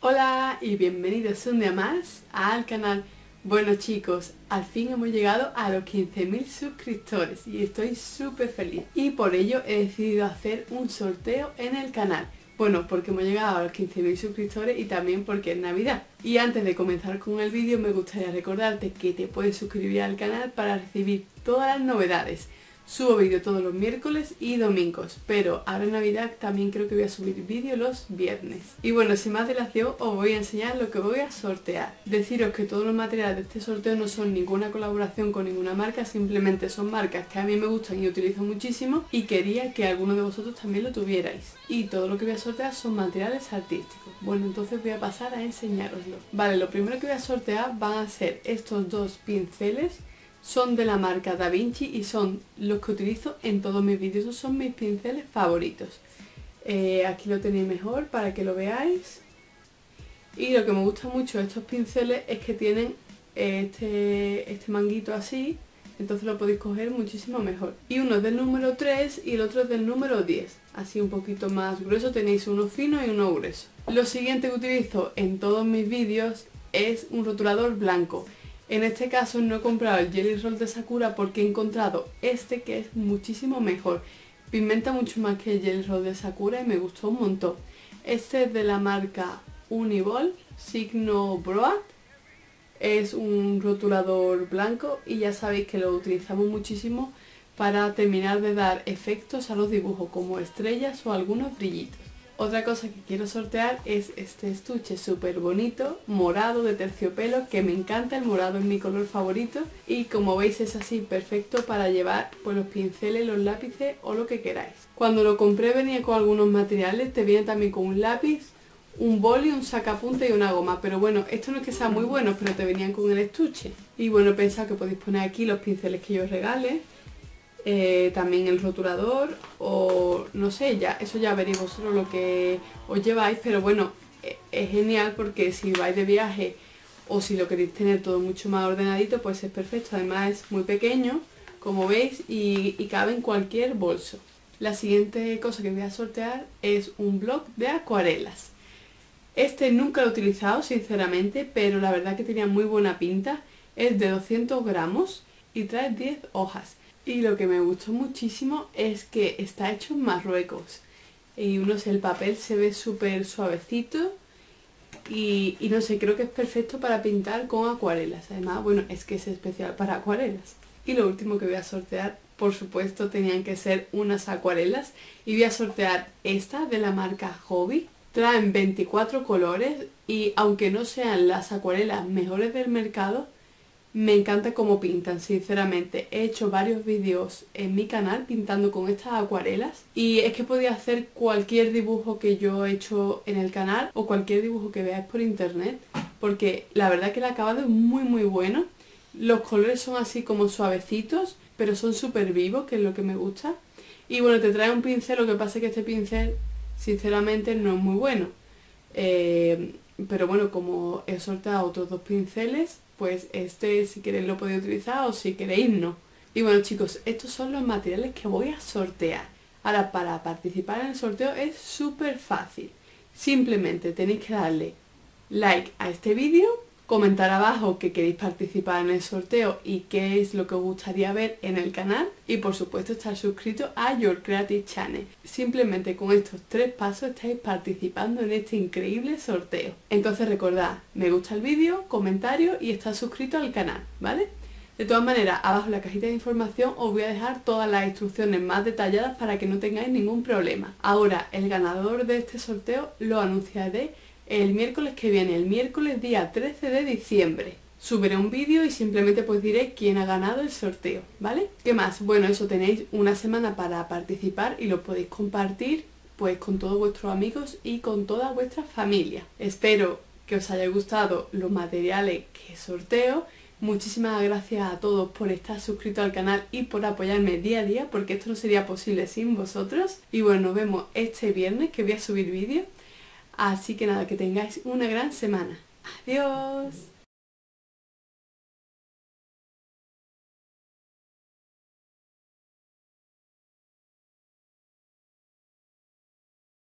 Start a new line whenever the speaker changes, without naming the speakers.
Hola y bienvenidos un día más al canal. Bueno chicos, al fin hemos llegado a los 15.000 suscriptores y estoy súper feliz. Y por ello he decidido hacer un sorteo en el canal. Bueno, porque hemos llegado a los 15.000 suscriptores y también porque es Navidad. Y antes de comenzar con el vídeo me gustaría recordarte que te puedes suscribir al canal para recibir todas las novedades Subo vídeo todos los miércoles y domingos, pero ahora en Navidad también creo que voy a subir vídeo los viernes. Y bueno, sin más dilación os voy a enseñar lo que voy a sortear. Deciros que todos los materiales de este sorteo no son ninguna colaboración con ninguna marca, simplemente son marcas que a mí me gustan y utilizo muchísimo y quería que alguno de vosotros también lo tuvierais. Y todo lo que voy a sortear son materiales artísticos. Bueno, entonces voy a pasar a enseñaroslo. Vale, lo primero que voy a sortear van a ser estos dos pinceles son de la marca Da Vinci y son los que utilizo en todos mis vídeos. Son mis pinceles favoritos. Eh, aquí lo tenéis mejor para que lo veáis. Y lo que me gusta mucho estos pinceles es que tienen este, este manguito así, entonces lo podéis coger muchísimo mejor. Y uno es del número 3 y el otro es del número 10, así un poquito más grueso, tenéis uno fino y uno grueso. Lo siguiente que utilizo en todos mis vídeos es un rotulador blanco. En este caso no he comprado el Jelly Roll de Sakura porque he encontrado este que es muchísimo mejor. Pigmenta mucho más que el Jelly Roll de Sakura y me gustó un montón. Este es de la marca Uniball, signo Broad. Es un rotulador blanco y ya sabéis que lo utilizamos muchísimo para terminar de dar efectos a los dibujos como estrellas o algunos brillitos. Otra cosa que quiero sortear es este estuche súper bonito, morado de terciopelo, que me encanta, el morado es mi color favorito y como veis es así perfecto para llevar pues, los pinceles, los lápices o lo que queráis. Cuando lo compré venía con algunos materiales, te viene también con un lápiz, un boli, un sacapunta y una goma, pero bueno, esto no es que sea muy bueno, pero te venían con el estuche. Y bueno, he pensado que podéis poner aquí los pinceles que yo os regale, eh, también el rotulador o no sé, ya eso ya veréis vosotros lo que os lleváis, pero bueno, e, es genial porque si vais de viaje o si lo queréis tener todo mucho más ordenadito, pues es perfecto. Además es muy pequeño, como veis, y, y cabe en cualquier bolso. La siguiente cosa que voy a sortear es un blog de acuarelas. Este nunca lo he utilizado, sinceramente, pero la verdad que tenía muy buena pinta. Es de 200 gramos y trae 10 hojas. Y lo que me gustó muchísimo es que está hecho en Marruecos. Y no sé, el papel se ve súper suavecito. Y, no sé, creo que es perfecto para pintar con acuarelas. Además, bueno, es que es especial para acuarelas. Y lo último que voy a sortear, por supuesto, tenían que ser unas acuarelas. Y voy a sortear esta de la marca Hobby. Traen 24 colores y aunque no sean las acuarelas mejores del mercado, me encanta cómo pintan, sinceramente. He hecho varios vídeos en mi canal pintando con estas acuarelas y es que podía hacer cualquier dibujo que yo he hecho en el canal o cualquier dibujo que veáis por internet porque la verdad que el acabado es muy muy bueno. Los colores son así como suavecitos, pero son súper vivos, que es lo que me gusta. Y bueno, te trae un pincel, lo que pasa es que este pincel, sinceramente, no es muy bueno. Eh, pero bueno, como he soltado otros dos pinceles, pues este si queréis lo podéis utilizar o si queréis no. Y bueno chicos, estos son los materiales que voy a sortear. Ahora para participar en el sorteo es súper fácil. Simplemente tenéis que darle like a este vídeo, comentar abajo que queréis participar en el sorteo y qué es lo que os gustaría ver en el canal y por supuesto estar suscrito a Your Creative Channel. Simplemente con estos tres pasos estáis participando en este increíble sorteo. Entonces recordad, me gusta el vídeo, comentario y estar suscrito al canal, ¿vale? De todas maneras, abajo en la cajita de información os voy a dejar todas las instrucciones más detalladas para que no tengáis ningún problema. Ahora, el ganador de este sorteo lo anunciaré el miércoles que viene, el miércoles día 13 de diciembre. Subiré un vídeo y simplemente pues diré quién ha ganado el sorteo, ¿vale? ¿Qué más? Bueno, eso tenéis una semana para participar y lo podéis compartir pues con todos vuestros amigos y con toda vuestra familia. Espero que os haya gustado los materiales que sorteo. Muchísimas gracias a todos por estar suscritos al canal y por apoyarme día a día porque esto no sería posible sin vosotros. Y bueno, nos vemos este viernes que voy a subir vídeo Así que nada, que tengáis una gran semana. Adiós.